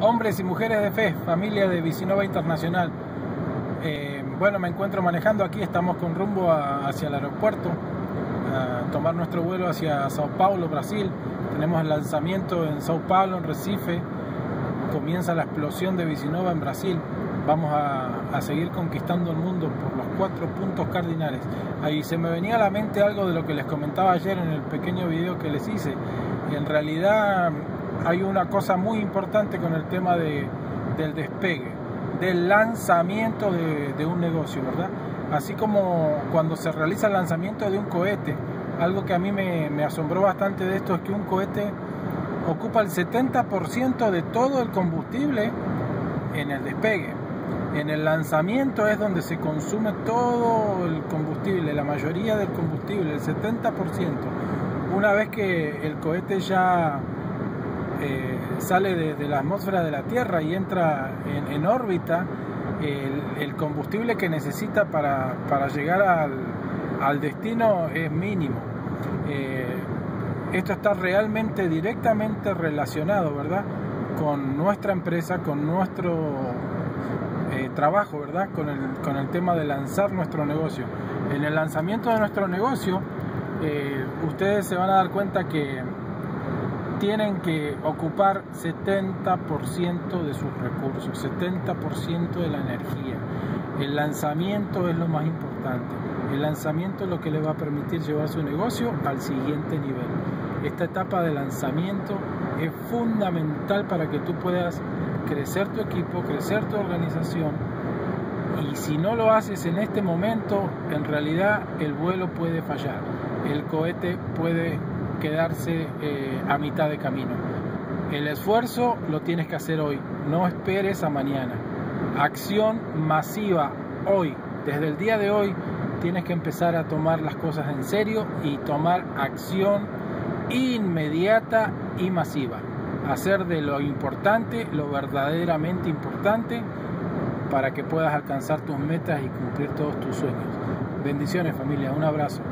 Hombres y mujeres de fe, familia de Vicinova Internacional. Eh, bueno, me encuentro manejando aquí, estamos con rumbo hacia el aeropuerto, a tomar nuestro vuelo hacia Sao Paulo, Brasil. Tenemos el lanzamiento en Sao Paulo, en Recife. Comienza la explosión de Vicinova en Brasil. Vamos a, a seguir conquistando el mundo por los cuatro puntos cardinales. Ahí se me venía a la mente algo de lo que les comentaba ayer en el pequeño video que les hice. En realidad hay una cosa muy importante con el tema de, del despegue, del lanzamiento de, un negocio, ¿verdad? Así como cuando se realiza el lanzamiento de un cohete, algo que a mí me, me asombró bastante de esto es que un cohete ocupa el 70% de todo el combustible en el despegue. En el lanzamiento es donde se consume todo el combustible, la mayoría del combustible, el 70%. Una vez que el cohete ya eh, sale de, la atmósfera de la Tierra y entra en, órbita, el, combustible que necesita para, llegar al, destino es mínimo. Eh, esto está realmente directamente relacionado, ¿verdad? Con nuestra empresa, con nuestro eh, trabajo, ¿verdad? Con el, con el tema de lanzar nuestro negocio. En el lanzamiento de nuestro negocio, ustedes se van a dar cuenta que tienen que ocupar 70% de sus recursos, 70% de la energía. El lanzamiento es lo más importante. El lanzamiento es lo que le va a permitir llevar su negocio al siguiente nivel. Esta etapa de lanzamiento es fundamental para que tú puedas crecer tu equipo, crecer tu organización. Y si no lo haces en este momento, en realidad el vuelo puede fallar. El cohete puede quedarse eh, a mitad de camino. El esfuerzo lo tienes que hacer hoy, no esperes a mañana. Acción masiva hoy, desde el día de hoy tienes que empezar a tomar las cosas en serio y tomar acción inmediata y masiva. Hacer de lo importante lo verdaderamente importante para que puedas alcanzar tus metas y cumplir todos tus sueños. Bendiciones familia, un abrazo.